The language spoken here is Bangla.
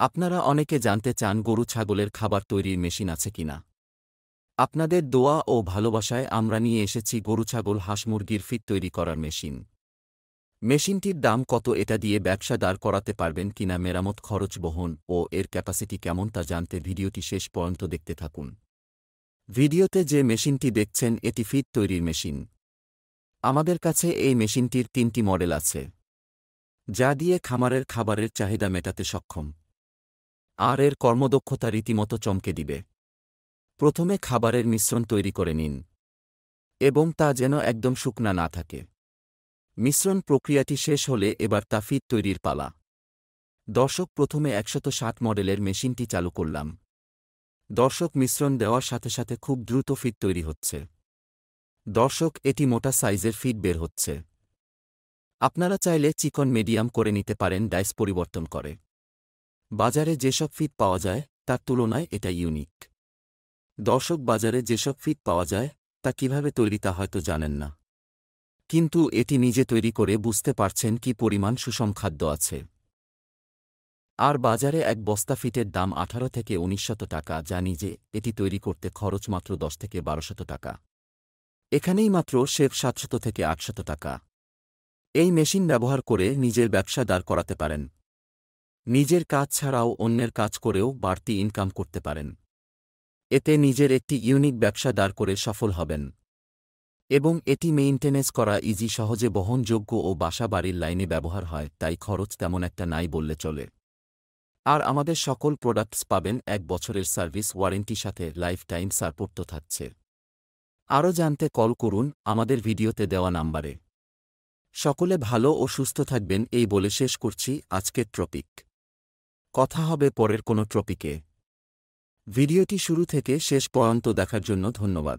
আপনারা অনেকে জানতে চান গরু ছাগলের খাবার তৈরির মেশিন আছে কিনা। আপনাদের দোয়া ও ভালোবাসায় আমরা নিয়ে এসেছি গরু ছাগল হাঁস মুরগির ফিট তৈরি করার মেশিন। মেশিনটির দাম কত এটা দিয়ে ব্যবসা দাঁড় করাতে পারবেন কিনা মেরামত খরচ বহন ও এর ক্যাপাসিটি কেমন তা জানতে ভিডিওটি শেষ পর্যন্ত দেখতে থাকুন। ভিডিওতে যে মেশিনটি দেখছেন এটি ফিট তৈরির মেশিন। আমাদের কাছে এই মেশিনটির তিনটি মডেল আছে। যা দিয়ে খামারের খাবারের চাহিদা মেটাতে সক্ষম। আর এর কর্মদক্ষতা রীতিমতো চমকে দিবে। প্রথমে খাবারের মিশ্রণ তৈরি করে নিন, এবং তা যেন একদম শুকনা না থাকে। মিশ্রণ প্রক্রিয়াটি শেষ হলে এবার তা ফিট তৈরির পালা। দর্শক, প্রথমে একশত ষাট মডেলের মেশিনটি চালু করলাম। দর্শক, মিশ্রণ দেওয়ার সাথে সাথে খুব দ্রুত ফিট তৈরি হচ্ছে। দর্শক, এটি মোটা সাইজের ফিট বের হচ্ছে। আপনারা চাইলে চিকন মিডিয়াম করে নিতে পারেন, ডাইস পরিবর্তন করে। বাজারে যেসব ফিট পাওয়া যায়, তার তুলনায় এটা ইউনিক। দর্শক বাজারে যেসব ফিট পাওয়া যায়, তা কীভাবে তৈরি তা হয়তো জানেন না। কিন্তু এটি নিজে তৈরি করে বুঝতে পারছেন কি পরিমাণ সুষম খাদ্য আছে। আর বাজারে এক বস্তা ফিটের দাম আঠারো থেকে উনিশশত টাকা, যা নিজে এটি তৈরি করতে খরচ মাত্র দশ থেকে বারোশত টাকা। এখানেই মাত্র শেফ সাতশত থেকে আটশত টাকা। এই মেশিন ব্যবহার করে নিজের ব্যবসা দাঁড় করাতে পারেন। নিজের কাজ ছাড়াও অন্যের কাজ করেও বাড়তি ইনকাম করতে পারেন। এতে নিজের একটি ইউনিক ব্যবসা দাঁড় করে সফল হবেন। এবং এটি মেইনটেনেন্স করা ইজি সহজে, বহনযোগ্য ও বাসা বাড়ির লাইনে ব্যবহার হয়, তাই খরচ তেমন একটা নাই বললে চলে। আর আমাদের সকল প্রোডাক্টস পাবেন এক বছরের সার্ভিস ওয়ারেন্টি সাথে লাইফ টাইম সাপোর্ট তো থাকছে। আরও জানতে কল করুন আমাদের ভিডিওতে দেওয়া নাম্বারে। সকলে ভালো ও সুস্থ থাকবেন, এই বলে শেষ করছি আজকের ট্রপিক কথা হবে পরের কোনো ট্রপিকে। ভিডিওটি শুরু থেকে শেষ পর্যন্ত দেখার জন্য ধন্যবাদ।